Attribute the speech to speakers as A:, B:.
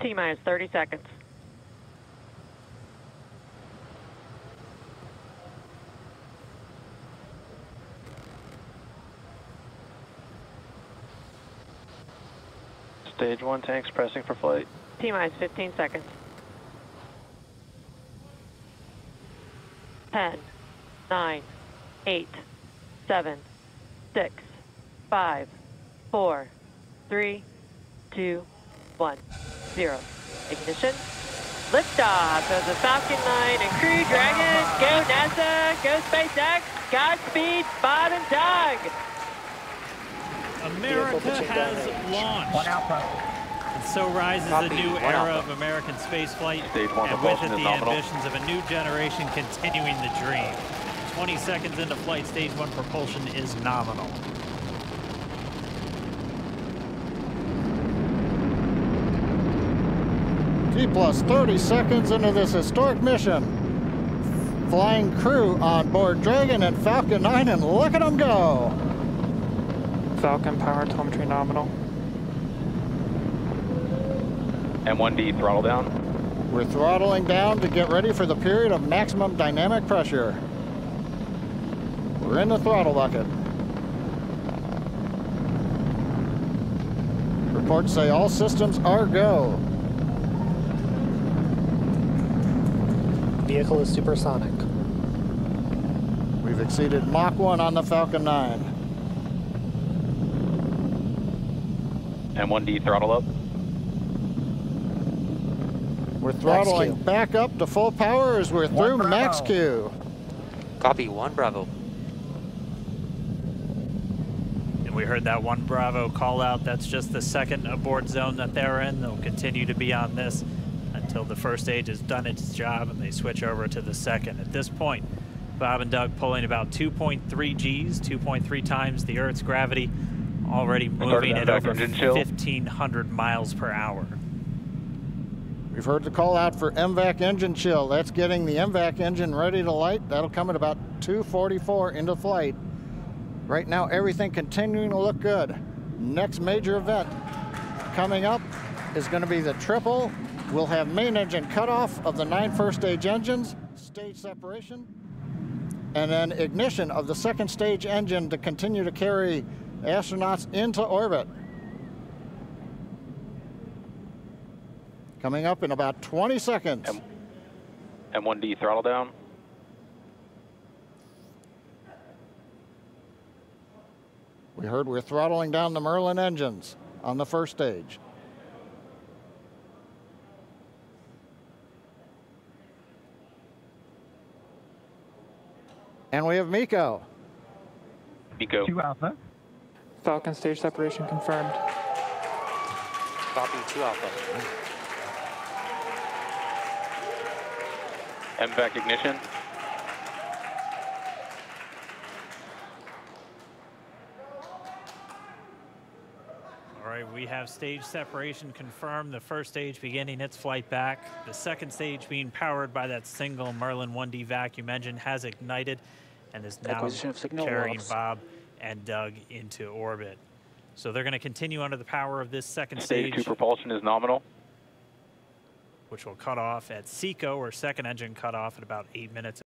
A: T minus 30 seconds.
B: Stage one tanks pressing for flight.
A: T minus 15 seconds. 10, 9, 8, 7, 6, 5, 4, 3, 2, 1, 0. Ignition. Liftoff of the Falcon 9 and Crew Dragon. Go NASA, go SpaceX, Godspeed, Bob and Doug.
C: America has launched. And so rises
B: Copy.
C: a new
B: One
C: era of American spaceflight, and with it the
B: nominal.
C: ambitions of a new generation continuing the dream. 20 seconds into flight, stage one propulsion is nominal.
D: T plus 30 seconds into this historic mission. Flying crew on board Dragon and Falcon 9, and look at them go.
E: Falcon power telemetry nominal.
B: M1D throttle down.
D: We're throttling down to get ready for the period of maximum dynamic pressure. We're in the throttle bucket. Reports say all systems are go.
F: Vehicle is supersonic.
D: We've exceeded Mach 1 on the Falcon 9.
B: M1D throttle up.
D: We're throttling back up to full power as we're through
F: Bravo.
D: max Q.
G: Copy, one Bravo.
C: And we heard that one Bravo call out. That's just the second abort zone that they're in. They'll continue to be on this until the first stage has done its job and they switch over to the second. At this point, Bob and Doug pulling about 2.3 Gs, 2.3 times the Earth's gravity, already moving at over 1,500 miles per hour.
D: We've heard the call out for MVAC engine chill. That's getting the MVAC engine ready to light. That'll come at about 244 into flight. Right now, everything continuing to look good. Next major event coming up is going to be the triple. We'll have main engine cutoff of the nine first stage engines, stage separation, and then ignition of the second stage engine to continue to carry astronauts into orbit. Coming up in about 20 seconds.
B: M- M1D throttle down.
D: We heard we're throttling down the Merlin engines on the first stage. And we have MECO.
B: MECO.
F: Two Alpha.
E: Falcon stage separation confirmed.
G: Copy, two Alpha.
B: MVAC ignition.
C: All right, we have stage separation confirmed. The first stage beginning its flight back. The second stage being powered by that single Merlin 1D vacuum engine has ignited and is now
E: Acquisition of signal
C: carrying
E: loss.
C: Bob and Doug into orbit. So they're going to continue under the power of this second
B: Stage
C: stage,
B: two propulsion is nominal.
C: which will cut off at SECO or second engine cutoff at about eight minutes